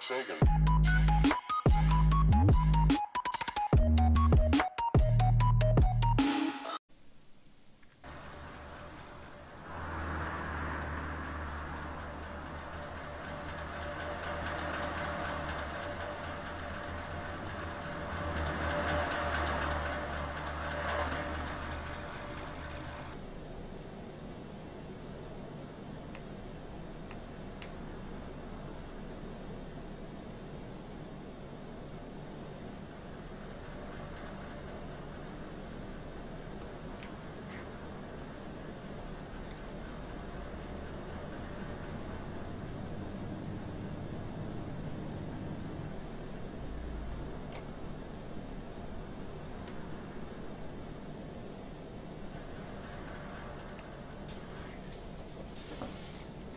Sagan.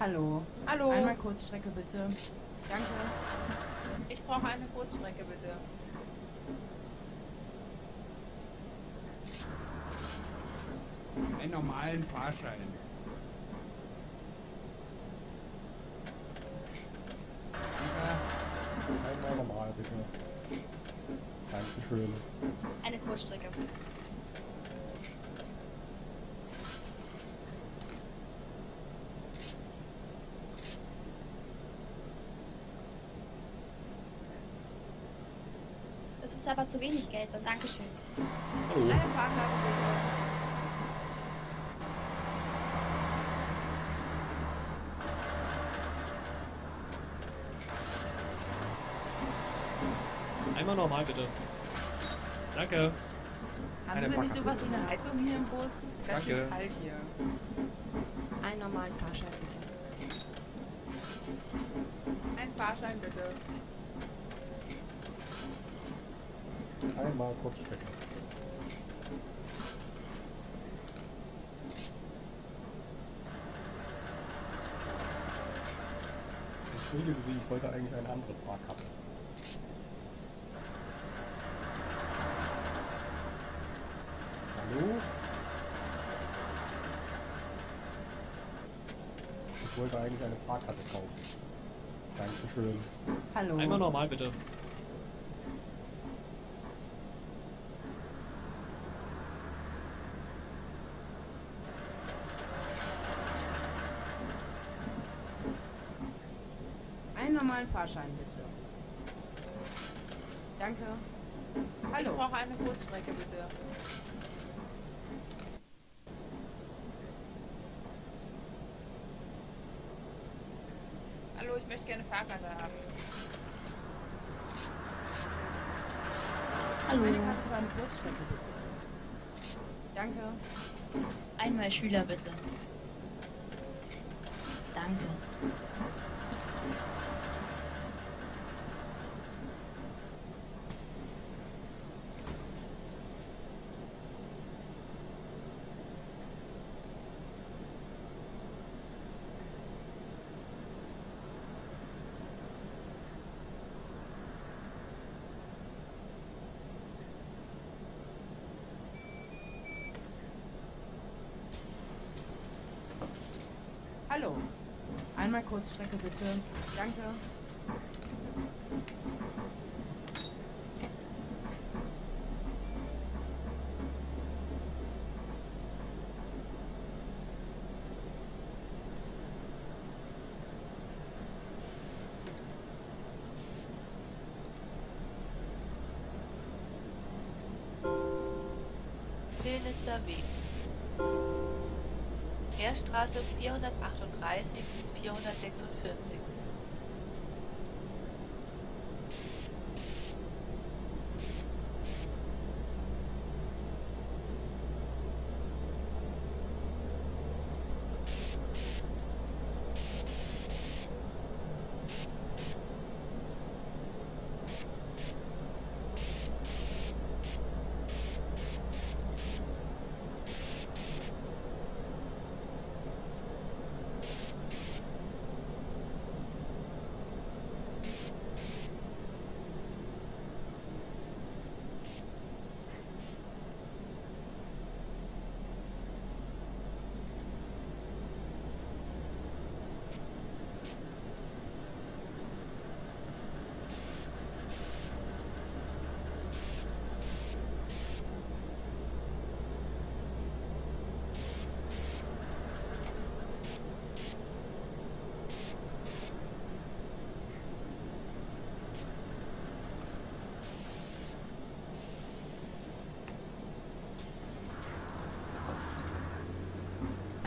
Hallo. Hallo. Einmal Kurzstrecke bitte. Danke. Ich brauche eine Kurzstrecke, bitte. Einen normalen Fahrschein. Danke. Einmal normal, bitte. Dankeschön. Eine Kurzstrecke. Aber zu wenig Geld. Dankeschön. Eine Fahrkarte, bitte. Einmal normal bitte. Danke. Haben Eine Sie nicht sowas wie eine Heizung hier im Bus? Es ist ganz schön Danke. kalt hier. Einen normalen Fahrschein bitte. Ein Fahrschein, bitte. Einmal Kurzstrecke. Entschuldigen Sie, ich wollte eigentlich eine andere Fahrkarte. Hallo? Ich wollte eigentlich eine Fahrkarte kaufen. Dankeschön. Hallo. Einmal normal bitte. Einen normalen Fahrschein bitte. Danke. Ich Hallo. brauche eine Kurzstrecke, bitte. Hallo, ich möchte gerne Fahrkarte haben. Hallo. Eine Karte für eine Kurzstrecke bitte. Danke. Einmal Schüler bitte. Danke. Hallo. Einmal Kurzstrecke bitte. Danke. Weg. Heerstraße 438 bis 446.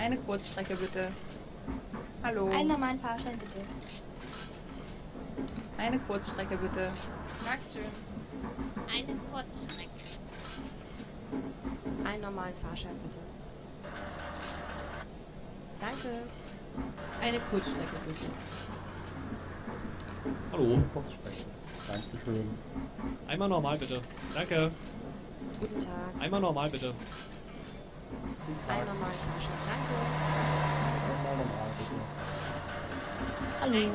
Eine Kurzstrecke bitte. Hallo. Einen normalen Fahrschein bitte. Eine Kurzstrecke bitte. Dankeschön. Eine Kurzstrecke. Einen normalen Fahrschein bitte. Danke. Eine Kurzstrecke bitte. Hallo. Kurzstrecke. Dankeschön. Einmal normal bitte. Danke. Guten Tag. Einmal normal bitte. Einen normalen Fahrschein. Danke. Einmal normal, bitte. Hallo.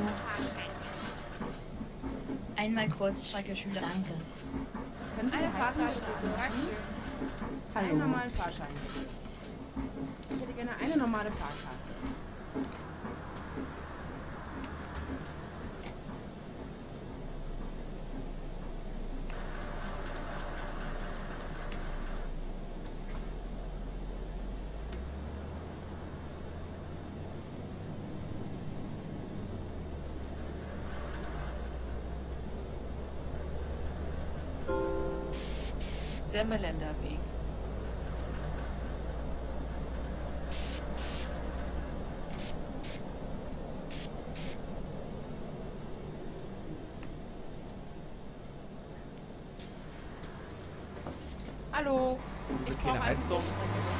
Einmal Kurzstrecke Schüler. Danke. Können Sie Eine Fahrkarte? Dankeschön. Einen normalen Fahrschein bitte. Ich hätte gerne eine normale Fahrkarte. Semmeländer Weg. Hallo. Diese Ich keine brauche eine Heizung. Kurzstrecke bitte.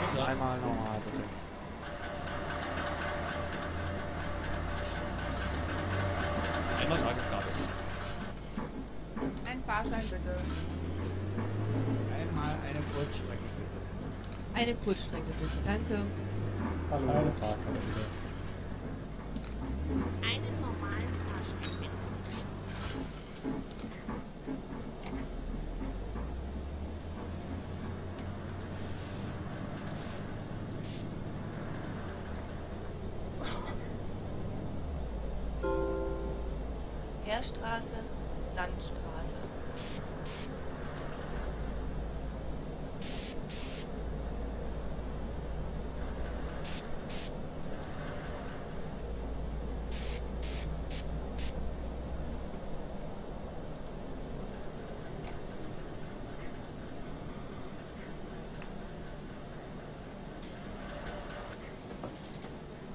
Guten Tag. Einmal normal, bitte. Einmal Tageskarte. Ein Fahrschein bitte. Einmal eine Kurzstrecke, bitte. Eine Kurzstrecke bitte. Danke. Hallo. Eine Fahrkarte, bitte. Einen normalen Fahrschein bitte. Heerstraße, Sandstraße.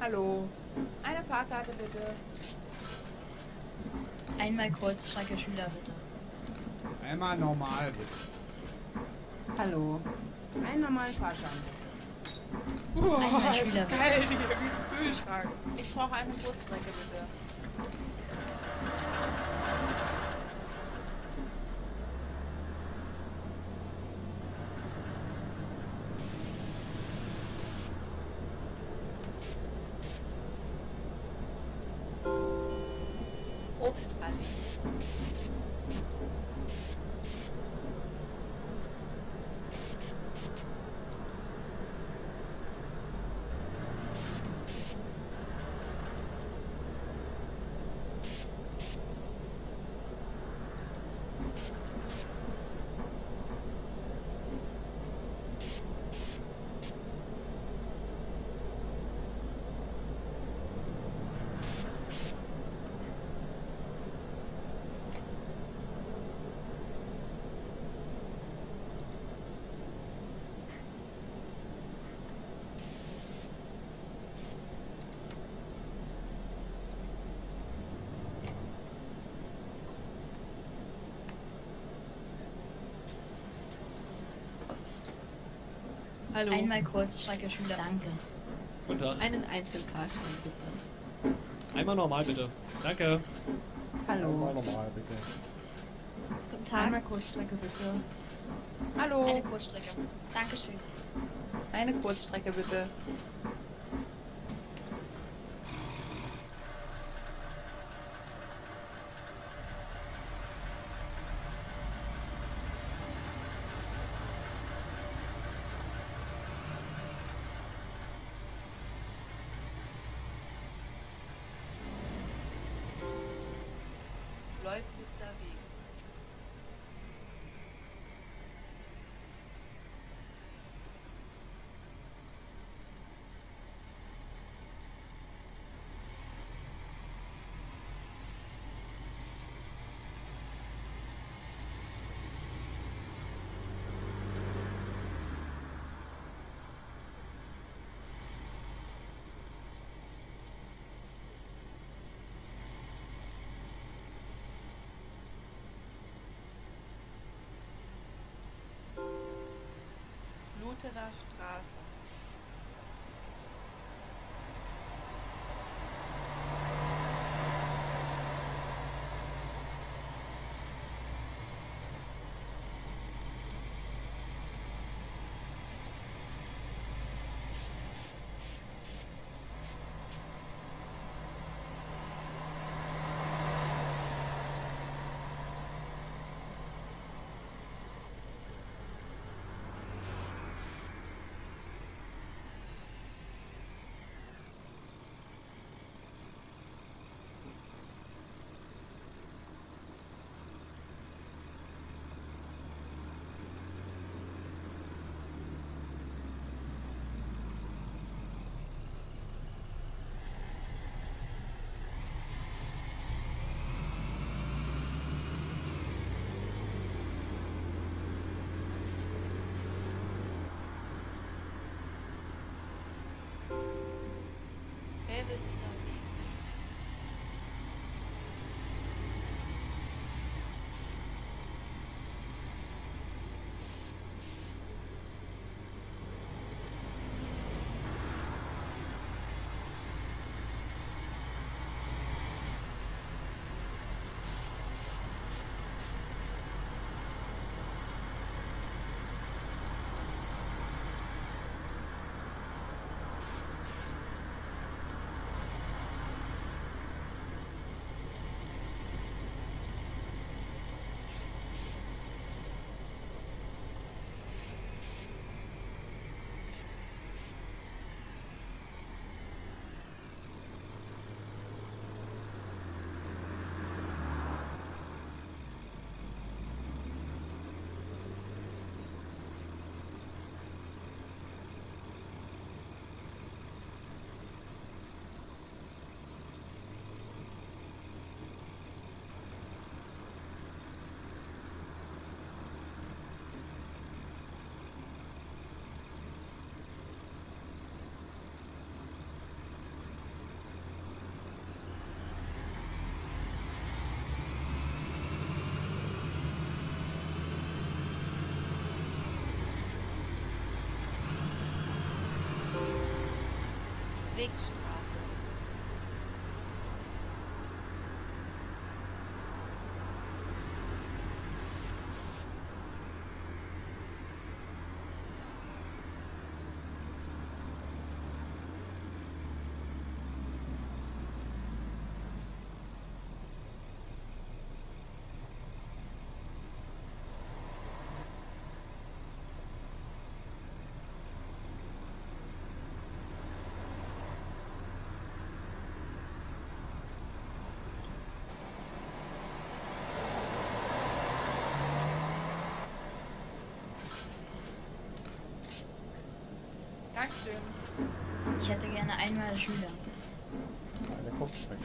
Hallo. Eine Fahrkarte bitte. Einmal Kurzstrecke Schüler bitte. Einmal normal, bitte. Hallo. Einen normalen Fahrschein bitte. Boah, Einmal Schüler ist geil hier, Kühlschrank. Ich brauche eine Kurzstrecke bitte. Hallo. Einmal Kurzstrecke Schüler. Danke. Guten Tag. Einen Einzelfahrschein bitte. Einmal normal bitte. Danke. Einmal Hallo. normal, bitte. Guten Tag. Einmal Kurzstrecke bitte. Hallo. Eine Kurzstrecke. Dankeschön. Eine Kurzstrecke bitte. bleibt Weg. Rautener Straße. Felbesiner Weg. H Dankeschön. Ich hätte gerne einmal Schüler. Eine Kurzstrecke.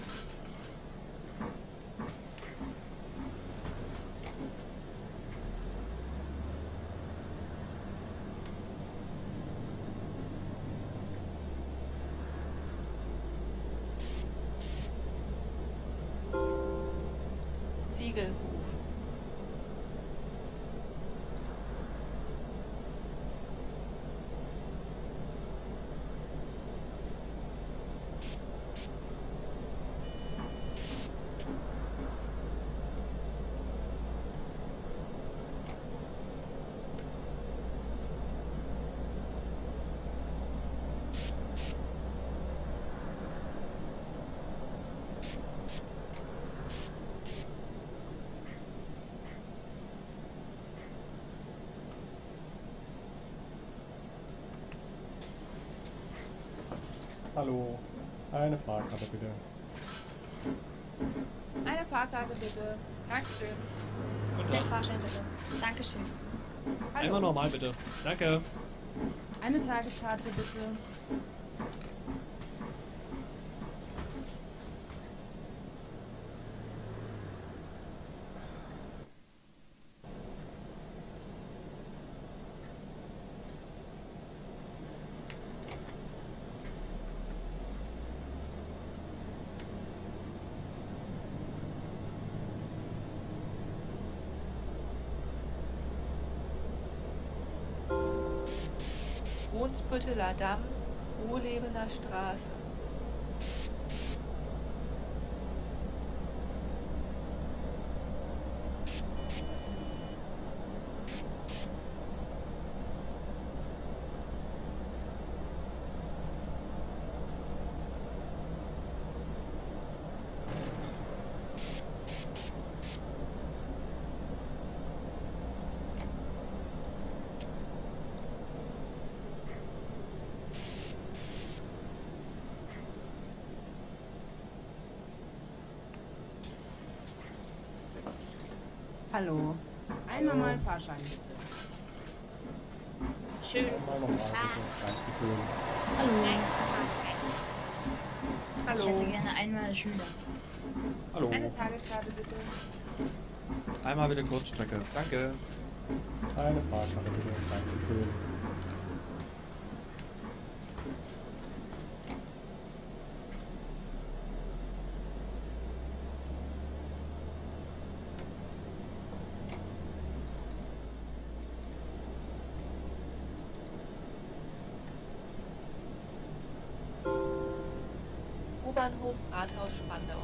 Hallo. Eine Fahrkarte bitte. Eine Fahrkarte bitte. Dankeschön. Guten Den Tag. Fahrschein bitte. Dankeschön. Einmal Hallo. normal bitte. Danke. Eine Tageskarte bitte. Brunsbütteler Damm, Ruhlebener Straße. Hallo. Einen normalen Fahrschein bitte. Schön. Einmal bitte. Dankeschön. Hallo. Ich hätte gerne einmal Schüler. Hallo. Eine Tageskarte bitte. Einmal bitte Kurzstrecke. Danke. Eine Fahrkarte bitte. Dankeschön. U-Bahnhof Rathaus Spandau.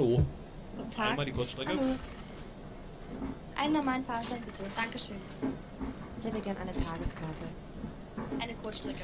Hallo. Guten Tag. Einmal die Kurzstrecke. Hallo. Einen normalen Fahrschein bitte. Dankeschön. Ich hätte gern eine Tageskarte. Eine Kurzstrecke.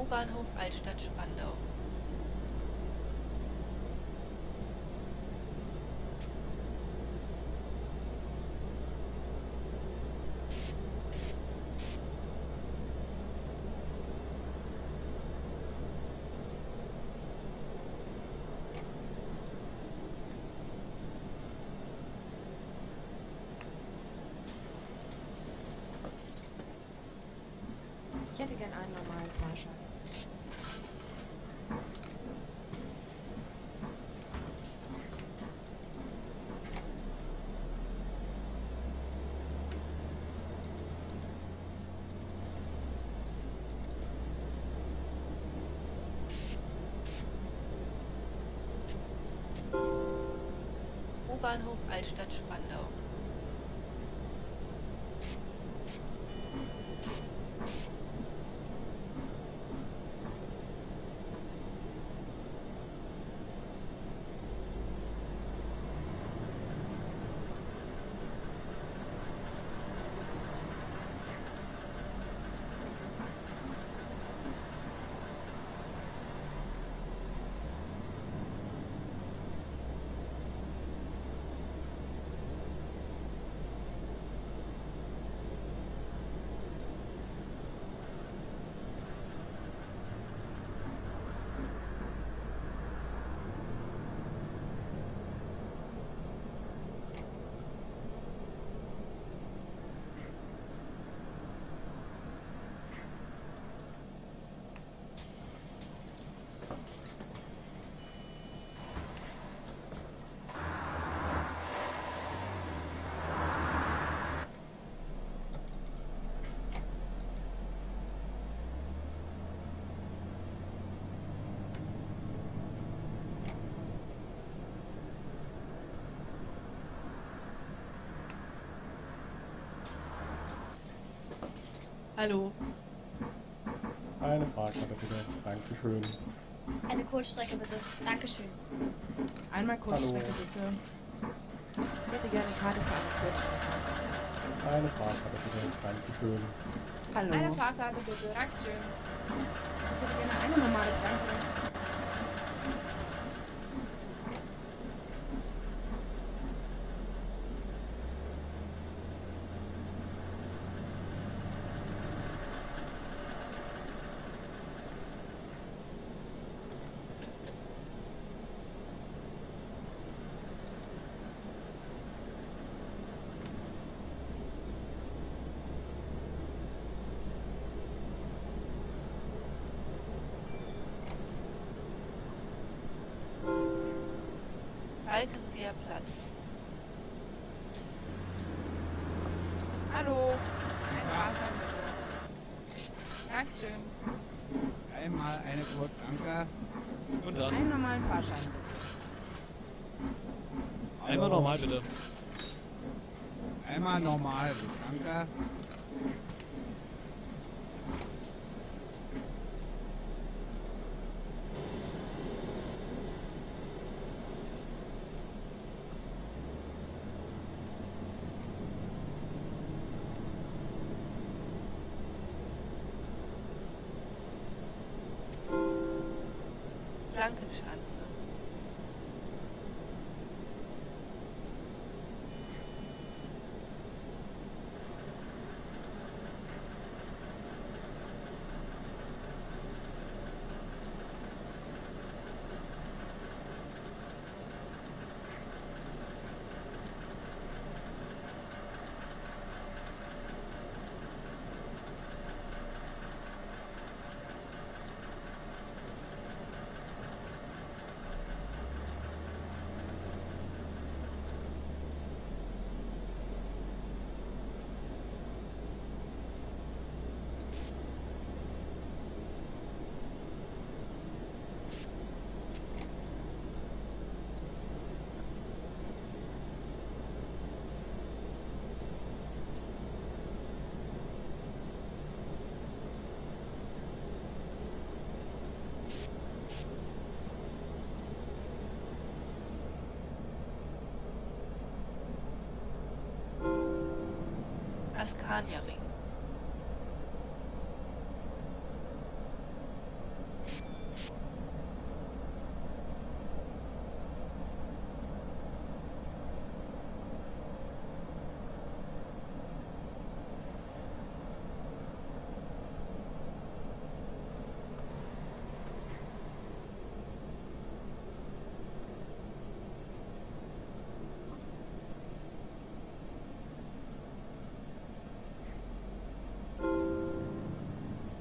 U-Bahnhof Altstadt Spandau. Ich hätte gern einen normalen Fahrschein. U-Bahnhof Altstadt Spandau. Hallo. Eine Fahrkarte bitte. Dankeschön. Eine Kurzstrecke bitte. Dankeschön. Einmal Kurzstrecke Hallo. bitte. Ich hätte gerne Karte für eine Kurzstrecke. Eine Fahrkarte bitte. Dankeschön. Hallo. Eine Fahrkarte bitte. Dankeschön. Ich hätte gerne eine normale Danke. Falkenzieher Platz. Hallo. Fahrkarte bitte. Dankeschön. Einmal eine Kurz, danke. Und dann? Einen normalen Fahrschein bitte. Einmal normal bitte. Einmal normal, danke. Kanye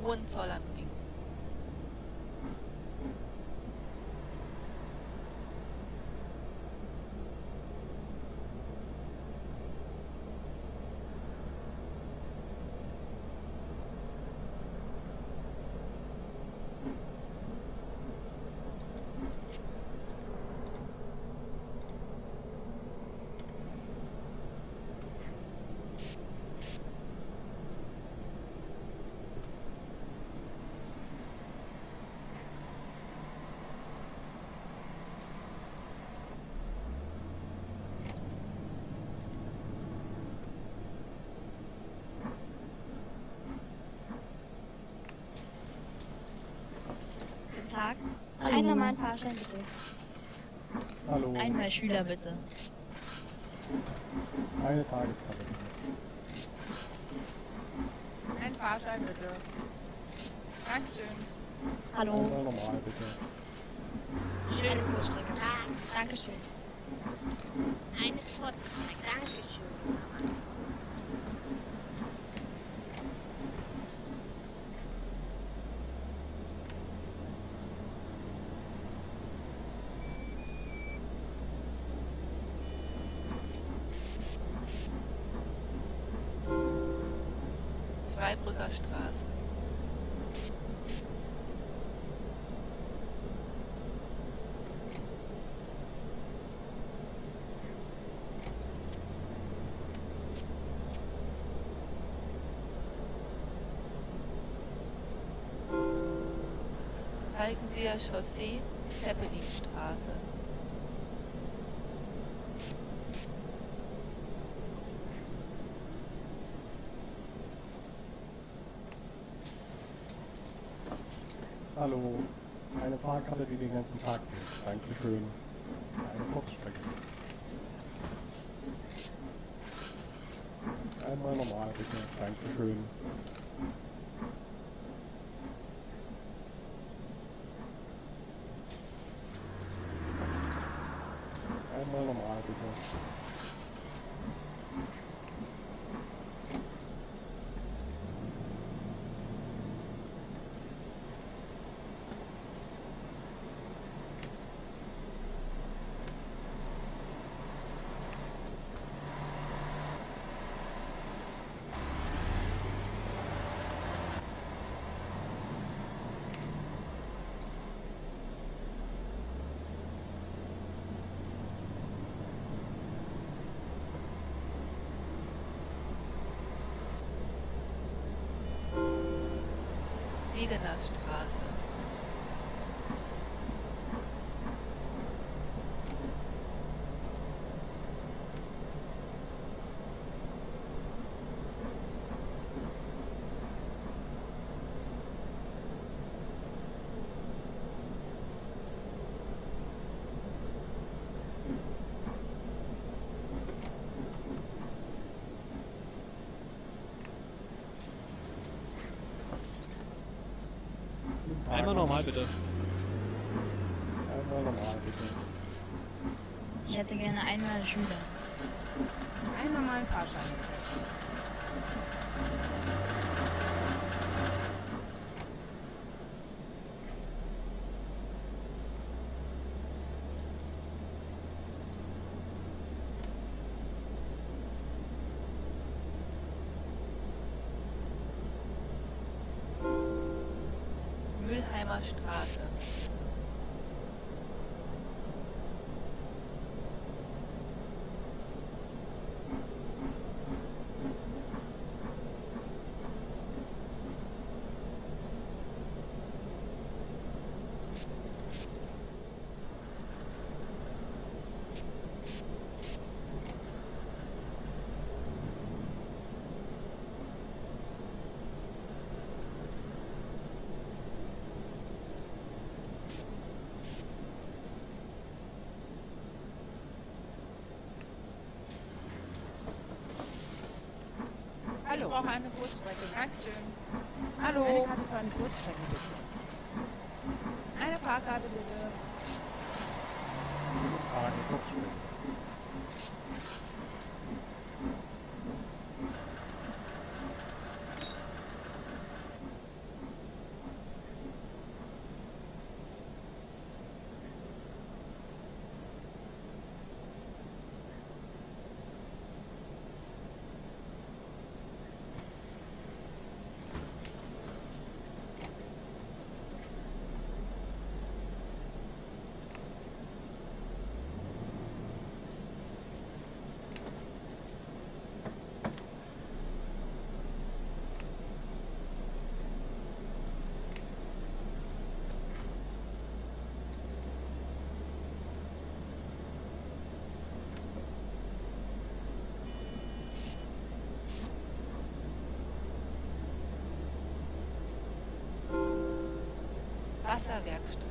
Hohenzollernring. Guten Tag. Einen normalen Fahrschein bitte. Hallo. Einmal Schüler bitte. Eine Tageskarte. Ein Fahrschein bitte. Dankeschön. Hallo. Einmal normal bitte. Eine Kurzstrecke. Dankeschön. Eine Kurzstrecke. Dankeschön. Falkenseer Chaussee, Zeppelinstraße. Hallo. Eine Fahrkarte, die den ganzen Tag geht. Dankeschön. Eine Kurzstrecke. Einmal normal bitte. Dankeschön. Einmal normal bitte. Wiedener Straße. Einmal normal bitte. Einmal normal bitte. Ich hätte gerne einmal Schüler. Einen normalen Fahrschein. Mülheimer Straße. Ich Hallo. Brauche eine Kurzstrecke. Dankeschön. Eine Hallo. Karte für eine Kurzstrecke, bitte. Eine Fahrkarte bitte. Eine Kurzstrecke. Wasserwerkstraße.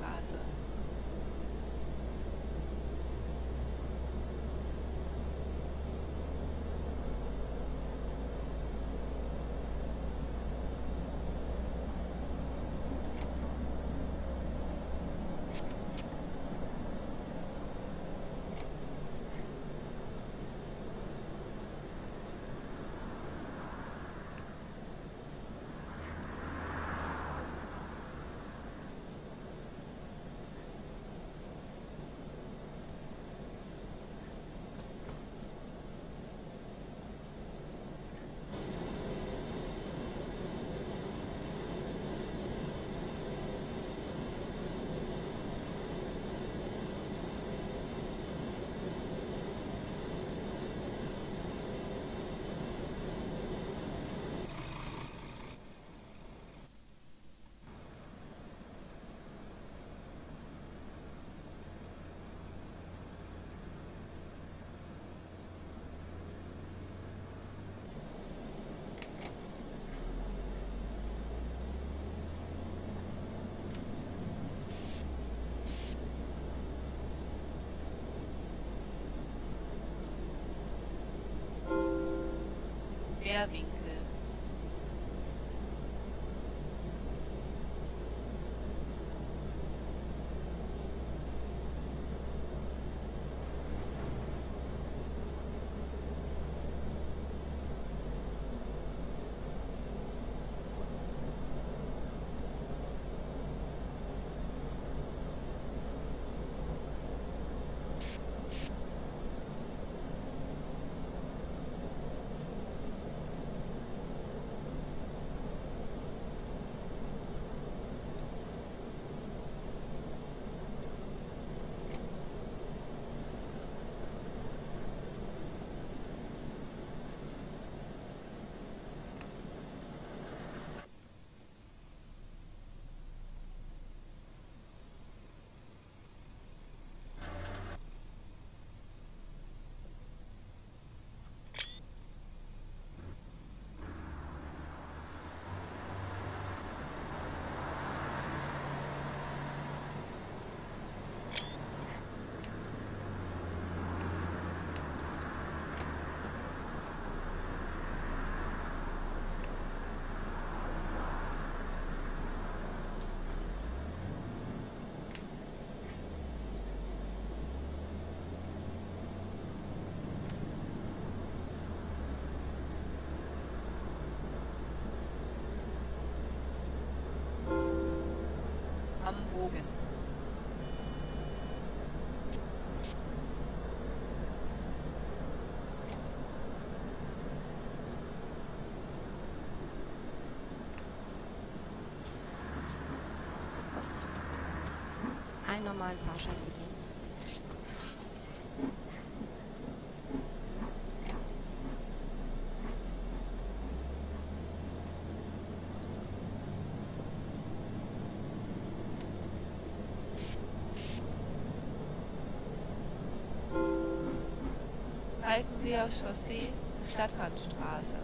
Werbing Einen normalen Fahrschein Falkenseer Chaussee, Stadtrandstraße.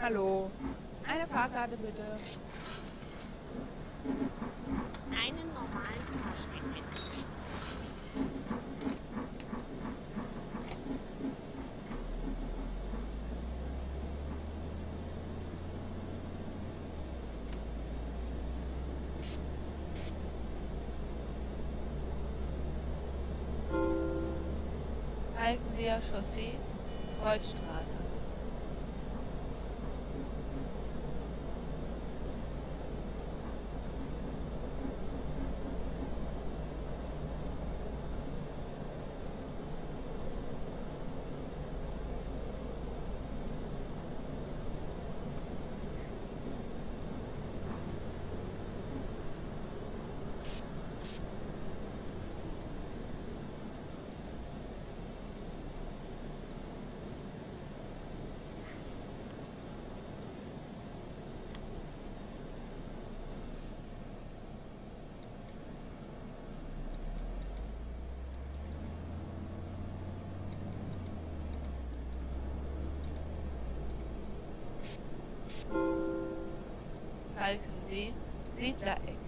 Hallo. Eine Fahrkarte bitte. Einen normalen Fahrschein bitte. Falkenseer Chaussee, Kreuzstraße. Z, DJ.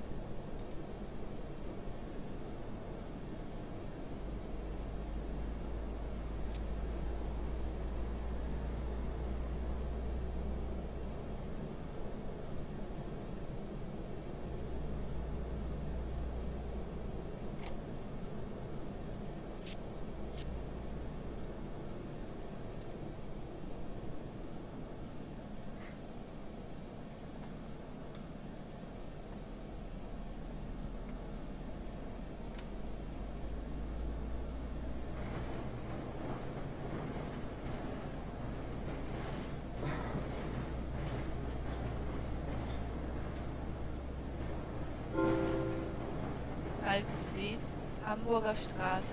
Hamburger Straße.